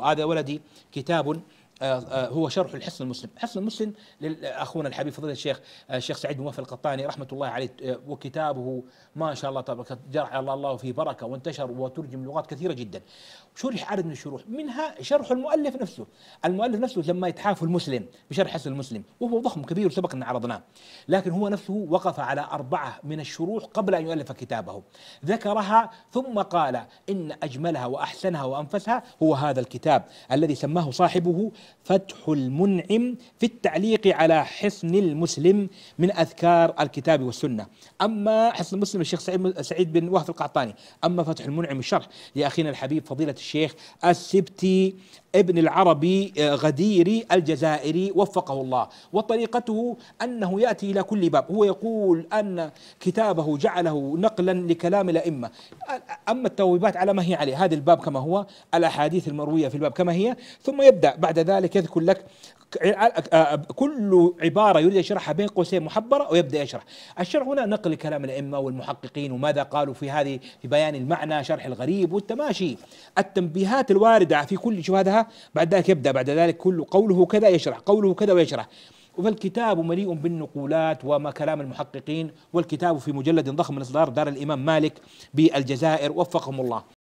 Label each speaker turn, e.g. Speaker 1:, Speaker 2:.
Speaker 1: هذا ولدي كتاب هو شرح الحصن المسلم. حصن المسلم لأخونا الحبيب فضيلة الشيخ آه، الشيخ سعيد بن موفق القطاني رحمة الله عليه وكتابه ما شاء الله تبارك جرح الله الله فيه بركة وانتشر وترجم لغات كثيرة جدا. شرح عدد من الشروح منها شرح المؤلف نفسه. المؤلف نفسه لما يتحاف المسلم بشرح حصن المسلم وهو ضخم كبير سبق أن عرضناه. لكن هو نفسه وقف على أربعة من الشروح قبل أن يؤلف كتابه. ذكرها ثم قال إن أجملها وأحسنها وأنفسها هو هذا الكتاب الذي سماه صاحبه فتح المنعم في التعليق على حصن المسلم من أذكار الكتاب والسنة، أما حصن المسلم الشيخ سعيد بن وهب القعطاني، أما فتح المنعم الشرح لأخينا الحبيب فضيلة الشيخ السبتي ابن العربي آه، غديري الجزائري وفقه الله. وطريقته أنه يأتي إلى كل باب. هو يقول أن كتابه جعله نقلا لكلام الأئمة. أما التوبات على ما هي عليه هذا الباب كما هو الأحاديث المروية في الباب كما هي ثم يبدأ بعد ذلك يذكر لك كل عبارة يريد يشرحها بين قوسين محبرة ويبدأ يشرح. الشرح هنا نقل كلام الأئمة والمحققين وماذا قالوا في هذه في بيان المعنى شرح الغريب والتماشي. التنبيهات الواردة في كل هذا بعد ذلك يبدأ بعد ذلك كل قوله كذا يشرح قوله كذا ويشرح. فالكتاب مليء بالنقولات وما كلام المحققين والكتاب في مجلد ضخم من إصدار دار الإمام مالك بالجزائر وفقهم الله.